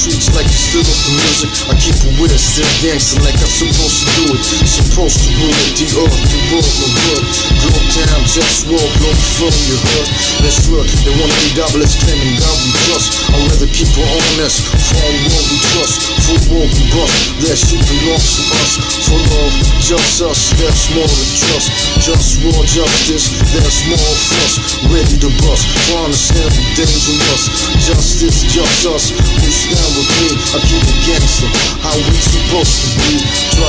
of the music, I keep it with it, still dancing like I'm supposed to do it. Supposed to rule it, the earth, the world, the world. Globe town, just walk, no from you heard. That's real, they wanna be godless, claiming God we trust. I'd rather keep it honest, for world we trust. For world we bust, that shit belongs to us. For love, just us, there's more to trust. Just war, justice, there's more of us. Ready to bust, for understand the dangerous. Justice, just us, who stand with me. I keep it gangster, how we supposed to be.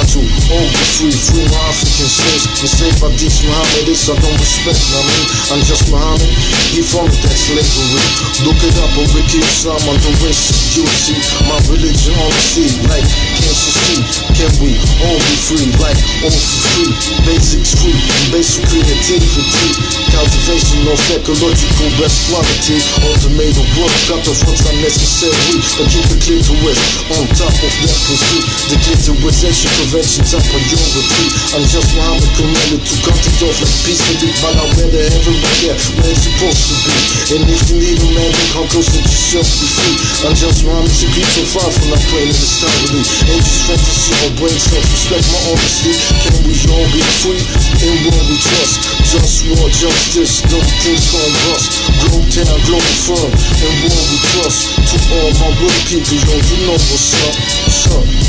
Be free, my African slaves. Enslaved by these Mohammedists, I don't respect, I mean, I'm just Muhammad. He founded that slavery. Look it up on Islam on the wrist. You see my religion on the sea. Like, can't you see? Can we all be free? Like, all for free. Basics free, basic creativity. Cultivation of ecological best quality. Automated work, cut off what's unnecessary. But keep the clitoris on top of that pursuit. The clitorisation prevention's a priority. I'm just Muhammad commanded to cut it off like peace and beat, but I wear the heaven right there where it's supposed to be. And if you need a man, then come close to yourself, be free. I'm just Muhammad to keep so far from that plane in this time with me. Ain't just fantasy or brain cells, respect my honesty. Can we all be free in what we trust? Just war, justice, no things gon' bust. Globe town, global firm, and war we trust. To all my real people, yo, you know what's up, what's up.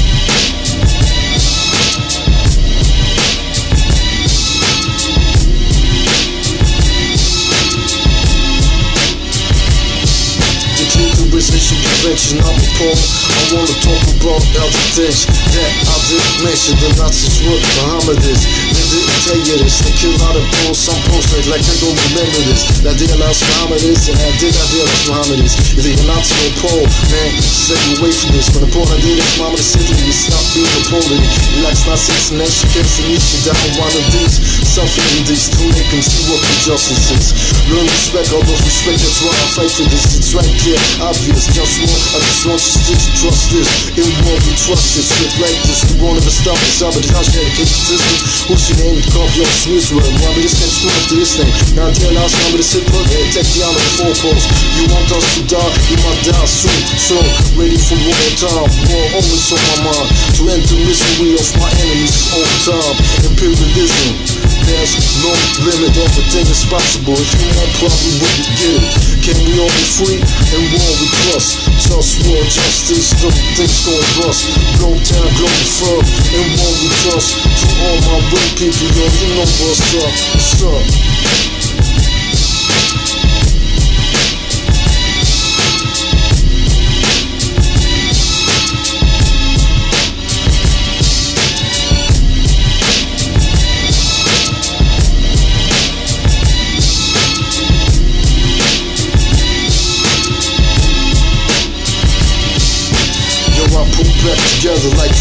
Prevention, I'm a poem. I wanna talk about other things that I didn't mention. The Nazis were Mohammedists. You this. They killed out of Poles, some Poles like, they don't remember this. That they lost Mohammedists and I did I did lost Mohammedists. If you're to know Pole, man, stay away from this. When the Pole I did it, Mohammed said to me, stop being a. He likes not six and then she gets to meet you down one of these. Suffering these to make them see what the justice is. Learn respect, all although respect, that's why I fight for this. It's right clear, obvious. Just want, I just want you to trust this. In war, we trust this. Shit like this, we won't ever stop this. Sabotage, dedication system. Who's your name? Call thing? Now tell us, number the sit put and take the honor of four posts. You want us to die, you might die soon. So, ready for war time. War always on my mind. To enter misery of my enemies all time. Imperialism. There's no limit, everything is possible. If you want problem, what you give? Can we all be free and war we trust? Just war, justice, the things gon' bust. Globe town, global firm, and war we trust. To all my real people, yo, you know what's up, what's up?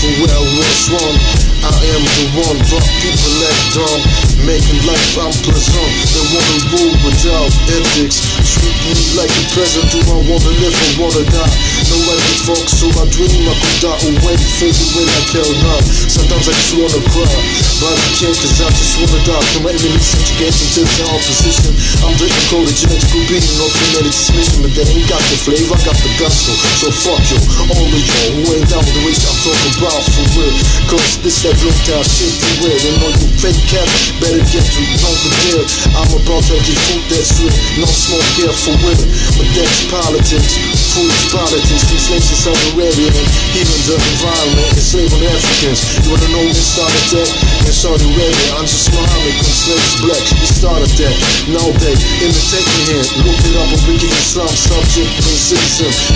Like from where I. I am the one, brought people let down, making life unpleasant. They wanna rule without ethics. Treat me like a present Do I wanna live or wanna die? No like the fuck, so I dream I could die away, fade away like hell now. Sometimes I just wanna cry, but I can't cause I just wanna die. Can my enemies subjugate until the opposition? I'm the encoded genetical being of genetic transmission, but they ain't got the flavor, I got the gusto. So fuck you, all of y'all who ain't down with the race I'm talking about for real. Cause this that blow down shit for real. And all you fake cats better get to know the deal. I'm about to get food that's real, no smoke here for real. But that's politics, food is politics. These nations Saudi Arabia and even the environment, enslaving Africans. You wanna know who started that? In Saudi Arabia, I'm just Muhammad, when slaves black. He started that. Now they imitate me here. Look it up on Wiki Islam subject, Prince.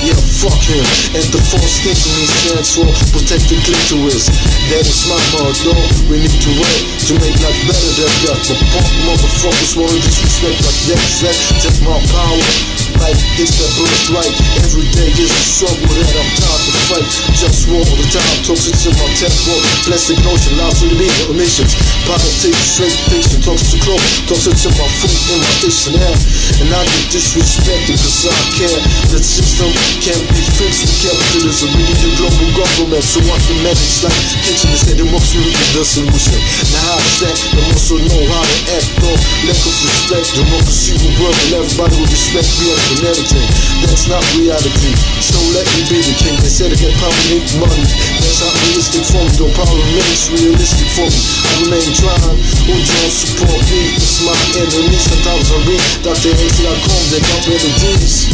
Yeah, fuck him. And the false thinking stands for protect the clitoris. That is my motto. We need to work to make life better than that. But punk motherfuckers wanna disrespect like that. That take my power. Like it's that birthright. Every day is a struggle that I'm tired to fight. Just war all the time. Toxic to my temple. Plastic notion, loud to the beat, emissions. Politics, straight fiction. Toxic to. Toxic to to my food in my dish. And I get disrespected cause I care. The system can't be fixed. Capitalism, we need a global government so I can manage like kitchen instead of what's really the solution. Now, how is that? I also know how to act though. Lack of respect, democracy will work and everybody will respect me as an everything. That's not reality. So let me be the king. They said I get power, make money. That's not realistic for me, though power makes realistic for me. I remain trying. Who don't support me? It's my Hédonique, sometimes on beat, dans tes la combe des campés de 10